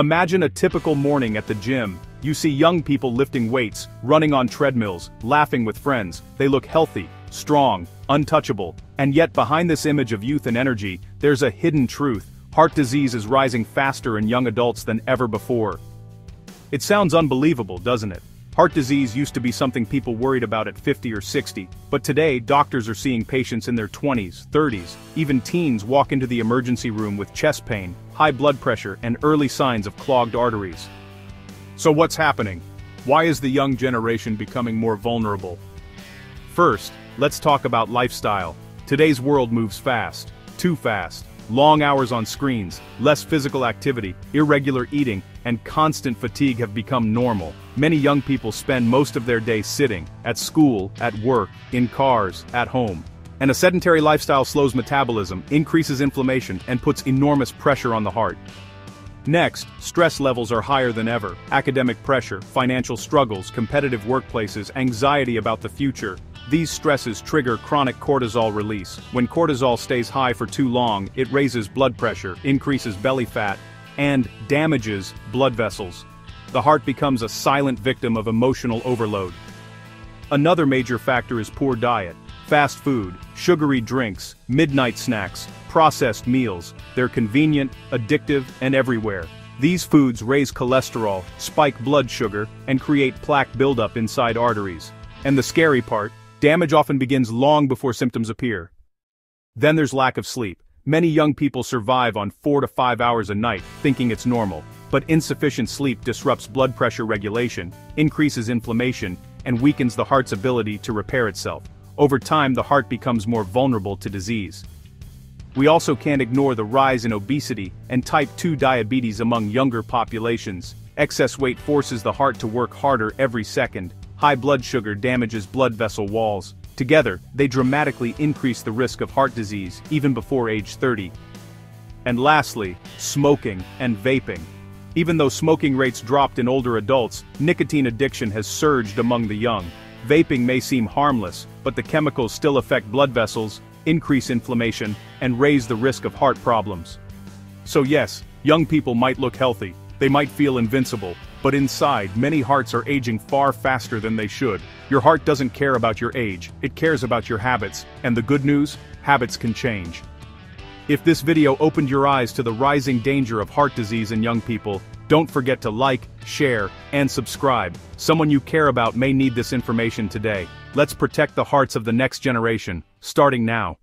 Imagine a typical morning at the gym. You see young people lifting weights, running on treadmills, laughing with friends. They look healthy, strong, untouchable. And yet behind this image of youth and energy, there's a hidden truth. Heart disease is rising faster in young adults than ever before. It sounds unbelievable, doesn't it? Heart disease used to be something people worried about at 50 or 60, but today doctors are seeing patients in their 20s, 30s, even teens walk into the emergency room with chest pain, high blood pressure and early signs of clogged arteries. So what's happening? Why is the young generation becoming more vulnerable? First, let's talk about lifestyle. Today's world moves fast, too fast. Long hours on screens, less physical activity, irregular eating, and constant fatigue have become normal. Many young people spend most of their day sitting, at school, at work, in cars, at home. And a sedentary lifestyle slows metabolism, increases inflammation, and puts enormous pressure on the heart. Next, stress levels are higher than ever. Academic pressure, financial struggles, competitive workplaces, anxiety about the future. These stresses trigger chronic cortisol release. When cortisol stays high for too long, it raises blood pressure, increases belly fat, and damages blood vessels. The heart becomes a silent victim of emotional overload. Another major factor is poor diet. Fast food, sugary drinks, midnight snacks, processed meals, they're convenient, addictive, and everywhere. These foods raise cholesterol, spike blood sugar, and create plaque buildup inside arteries. And the scary part, damage often begins long before symptoms appear. Then there's lack of sleep. Many young people survive on 4 to 5 hours a night, thinking it's normal. But insufficient sleep disrupts blood pressure regulation, increases inflammation, and weakens the heart's ability to repair itself. Over time the heart becomes more vulnerable to disease. We also can't ignore the rise in obesity and type 2 diabetes among younger populations. Excess weight forces the heart to work harder every second. High blood sugar damages blood vessel walls. Together, they dramatically increase the risk of heart disease even before age 30. And lastly, smoking and vaping. Even though smoking rates dropped in older adults, nicotine addiction has surged among the young. Vaping may seem harmless, but the chemicals still affect blood vessels, increase inflammation, and raise the risk of heart problems. So yes, young people might look healthy, they might feel invincible, but inside, many hearts are aging far faster than they should. Your heart doesn't care about your age, it cares about your habits, and the good news, habits can change. If this video opened your eyes to the rising danger of heart disease in young people, don't forget to like, share, and subscribe. Someone you care about may need this information today. Let's protect the hearts of the next generation, starting now.